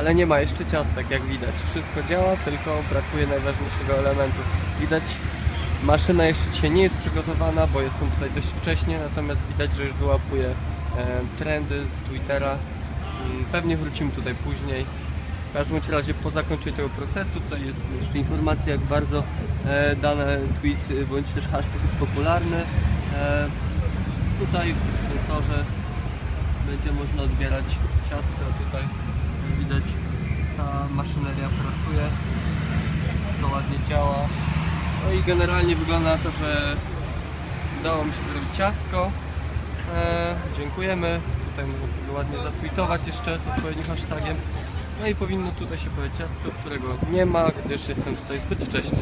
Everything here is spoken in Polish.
ale nie ma jeszcze ciastek jak widać. Wszystko działa, tylko brakuje najważniejszego elementu. Widać, maszyna jeszcze dzisiaj nie jest przygotowana, bo jestem tutaj dość wcześnie, natomiast widać, że już wyłapuje e, trendy z Twittera. Mm, Pewnie wrócimy tutaj później. W każdym razie po zakończeniu tego procesu tutaj jest jeszcze informacja jak bardzo e, dany tweet y, bądź też hashtag jest popularny. E, tutaj w dyspensorze będzie można odbierać ciastka tutaj widać cała maszyneria pracuje wszystko ładnie działa. No i generalnie wygląda na to, że udało mi się zrobić ciastko. E, dziękujemy. Tutaj można sobie ładnie zatweetować jeszcze z odpowiednim hashtagiem. No i powinno tutaj się pojawić ciastko, którego nie ma, gdyż jestem tutaj zbyt wcześnie